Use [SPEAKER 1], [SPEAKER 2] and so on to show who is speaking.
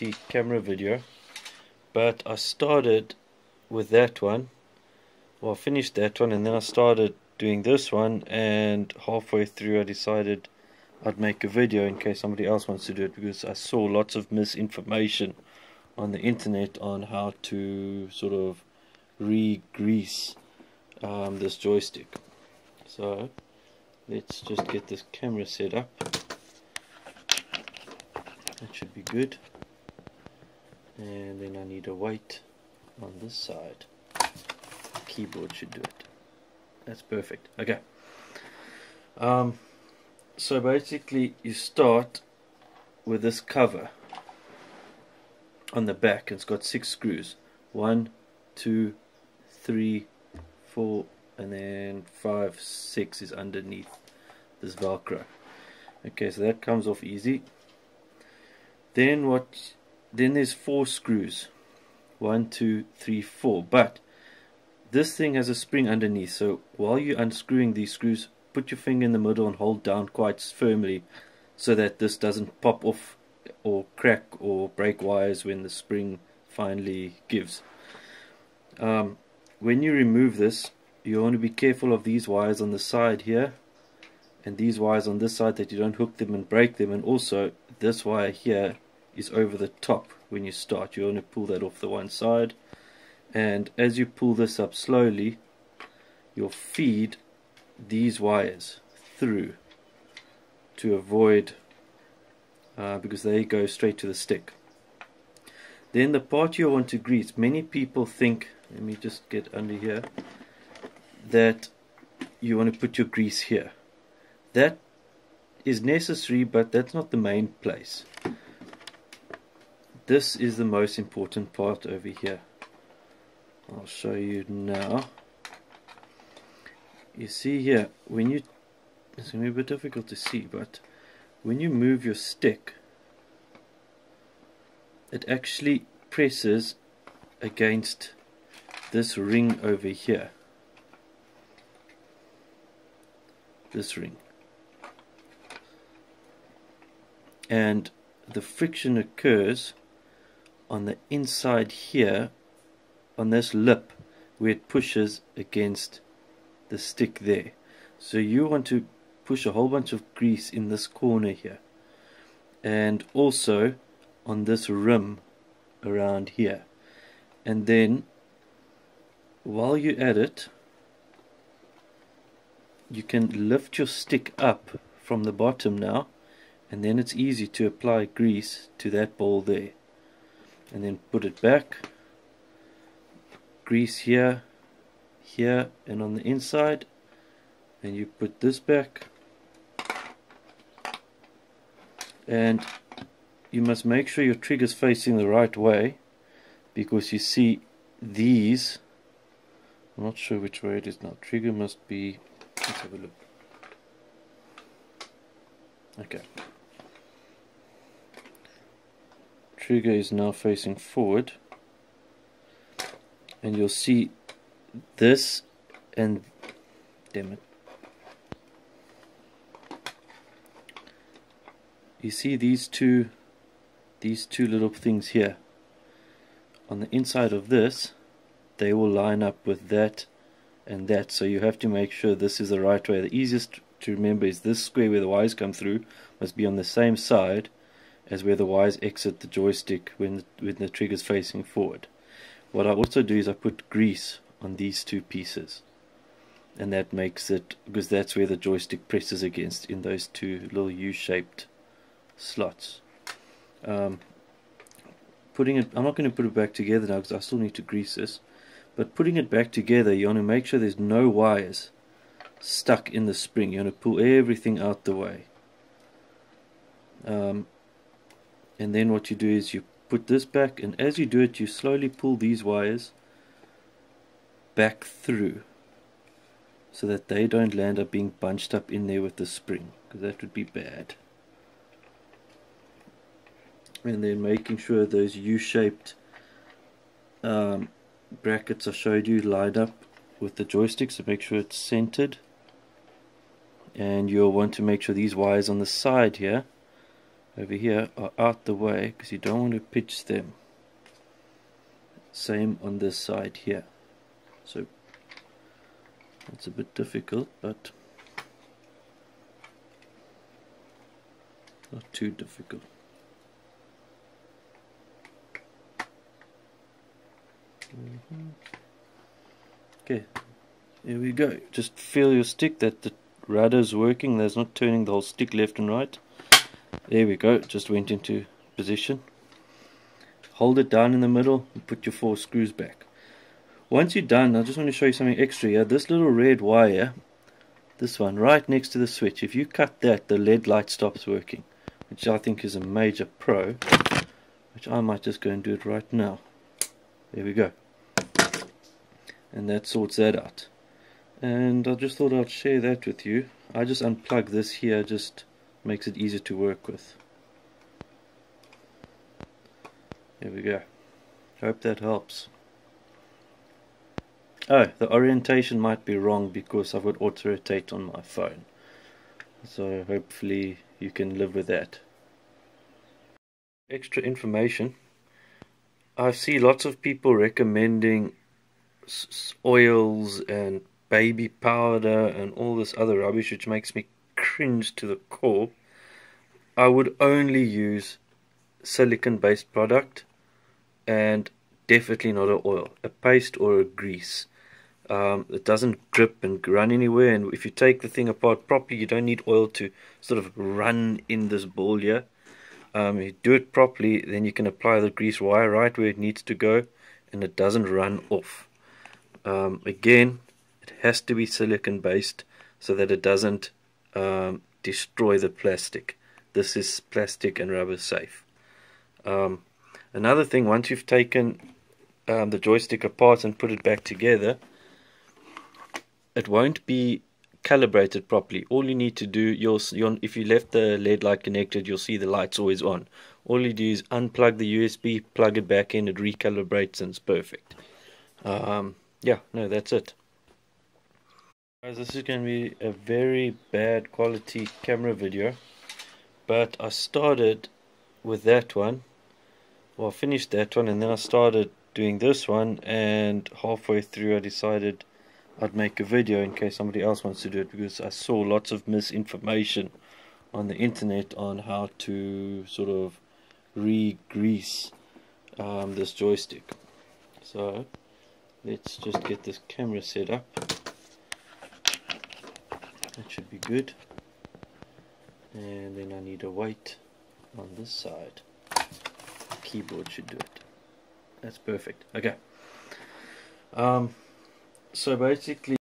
[SPEAKER 1] 360 camera video but I started with that one. Well I finished that one and then I started doing this one and halfway through I decided I'd make a video in case somebody else wants to do it because I saw lots of misinformation on the internet on how to sort of re-grease um, this joystick. So let's just get this camera set up. That should be good and then I need a weight on this side. Keyboard should do it. That's perfect. Okay. Um, so basically you start with this cover on the back. It's got six screws. One two three four and then five six is underneath this velcro. Okay so that comes off easy. Then what then there's four screws. One two three four. But this thing has a spring underneath so while you're unscrewing these screws put your finger in the middle and hold down quite firmly so that this doesn't pop off or crack or break wires when the spring finally gives. Um, when you remove this you want to be careful of these wires on the side here and these wires on this side that you don't hook them and break them. And also this wire here is over the top when you start. You to pull that off the one side. And as you pull this up slowly you'll feed these wires through to avoid uh, because they go straight to the stick. Then the part you want to grease many people think let me just get under here that you want to put your grease here. That is necessary but that's not the main place this is the most important part over here. I'll show you now. You see here when you it's going to be a bit difficult to see but when you move your stick it actually presses against this ring over here. This ring. And the friction occurs on the inside here on this lip where it pushes against the stick there. So you want to push a whole bunch of grease in this corner here. And also on this rim around here. And then while you're at it you can lift your stick up from the bottom now. And then it's easy to apply grease to that ball there and then put it back. Grease here here and on the inside. And you put this back. And you must make sure your trigger is facing the right way because you see these. I'm not sure which way it is now. Trigger must be let's have a look. Okay trigger is now facing forward. And you'll see this and damn it. You see these two these two little things here. On the inside of this they will line up with that and that. So you have to make sure this is the right way. The easiest to remember is this square where the wires come through must be on the same side as where the wires exit the joystick when the, when the trigger is facing forward. What I also do is I put grease on these two pieces. And that makes it because that's where the joystick presses against in those two little U-shaped slots. Um, putting it I'm not going to put it back together now because I still need to grease this but putting it back together you want to make sure there's no wires stuck in the spring. You want to pull everything out the way. Um, and then what you do is you put this back and as you do it you slowly pull these wires back through so that they don't land up being bunched up in there with the spring because that would be bad. And then making sure those U-shaped um, brackets I showed you line up with the joystick so make sure it's centered. And you'll want to make sure these wires on the side here over here are out the way because you don't want to pitch them. Same on this side here. So it's a bit difficult but not too difficult. Mm -hmm. okay here we go. Just feel your stick that the rudder is working. There's not turning the whole stick left and right there we go. Just went into position. Hold it down in the middle and put your four screws back. Once you're done I just want to show you something extra here. This little red wire this one right next to the switch if you cut that the LED light stops working which I think is a major pro which I might just go and do it right now. There we go. And that sorts that out. And I just thought I'd share that with you. I just unplug this here just makes it easier to work with. There we go. Hope that helps. Oh the orientation might be wrong because I've got auto rotate on my phone. So hopefully you can live with that. Extra information. I see lots of people recommending oils and baby powder and all this other rubbish which makes me cringe to the core. I would only use silicon based product and definitely not an oil, a paste or a grease. Um, it doesn't drip and run anywhere and if you take the thing apart properly you don't need oil to sort of run in this ball here. Um, you do it properly then you can apply the grease wire right where it needs to go and it doesn't run off. Um, again it has to be silicon based so that it doesn't um, destroy the plastic. This is plastic and rubber safe. Um, another thing, once you've taken um, the joystick apart and put it back together, it won't be calibrated properly. All you need to do, you'll, you'll, if you left the LED light connected, you'll see the lights always on. All you do is unplug the USB, plug it back in, it recalibrates and it's perfect. Um, yeah, no, that's it. Guys, this is going to be a very bad quality camera video, but I started with that one, well I finished that one and then I started doing this one and halfway through I decided I'd make a video in case somebody else wants to do it because I saw lots of misinformation on the internet on how to sort of re-grease um, this joystick. So let's just get this camera set up that should be good. And then I need a weight on this side. The keyboard should do it. That's perfect. Okay. Um, so basically